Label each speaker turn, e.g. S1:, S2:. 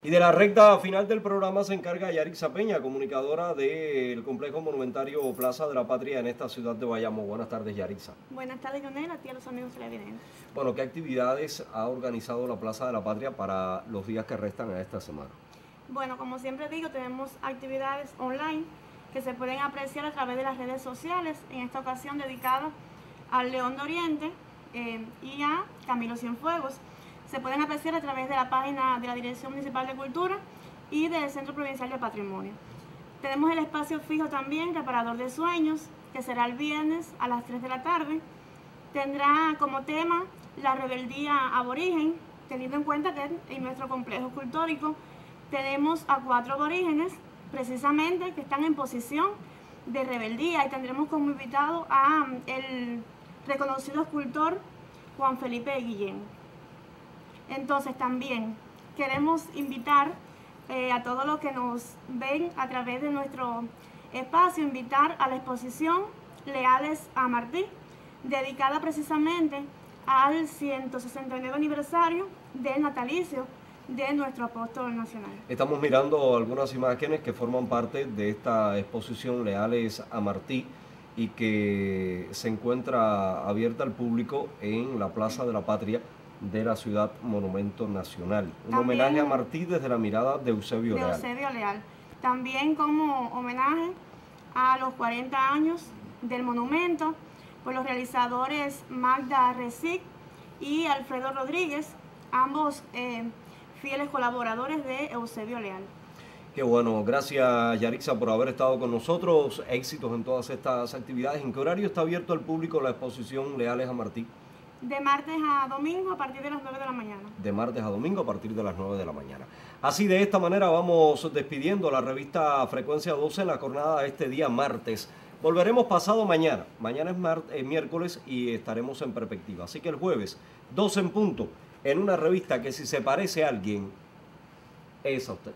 S1: Y de la recta final del programa se encarga Yarixa Peña, comunicadora del Complejo Monumentario Plaza de la Patria en esta ciudad de Bayamo. Buenas tardes, Yarixa.
S2: Buenas tardes, Lionel, a ti a los amigos televidentes.
S1: Bueno, ¿qué actividades ha organizado la Plaza de la Patria para los días que restan a esta semana?
S2: Bueno, como siempre digo, tenemos actividades online que se pueden apreciar a través de las redes sociales, en esta ocasión dedicada al León de Oriente eh, y a Camilo Cienfuegos se pueden apreciar a través de la página de la Dirección Municipal de Cultura y del Centro Provincial de Patrimonio. Tenemos el espacio fijo también, Reparador de Sueños, que será el viernes a las 3 de la tarde. Tendrá como tema la rebeldía aborigen, teniendo en cuenta que en nuestro complejo escultórico tenemos a cuatro aborígenes, precisamente, que están en posición de rebeldía y tendremos como invitado a el reconocido escultor Juan Felipe Guillén. Entonces también queremos invitar eh, a todos los que nos ven a través de nuestro espacio, invitar a la exposición Leales a Martí, dedicada precisamente al 169 aniversario del natalicio de nuestro apóstol nacional.
S1: Estamos mirando algunas imágenes que forman parte de esta exposición Leales a Martí y que se encuentra abierta al público en la Plaza de la Patria de la ciudad Monumento Nacional. Un homenaje a Martí desde la mirada de Eusebio
S2: Leal. Eusebio Leal. También como homenaje a los 40 años del monumento por los realizadores Magda Recic y Alfredo Rodríguez, ambos eh, fieles colaboradores de Eusebio Leal.
S1: Qué bueno, gracias Yarixa por haber estado con nosotros. Éxitos en todas estas actividades. ¿En qué horario está abierto al público la exposición Leales a Martí?
S2: De martes a domingo a partir de las 9 de la mañana.
S1: De martes a domingo a partir de las 9 de la mañana. Así de esta manera vamos despidiendo la revista Frecuencia 12 en la jornada de este día martes. Volveremos pasado mañana. Mañana es, miércoles y estaremos en perspectiva. Así que el jueves, 12 en punto, en una revista que si se parece a alguien, es a usted.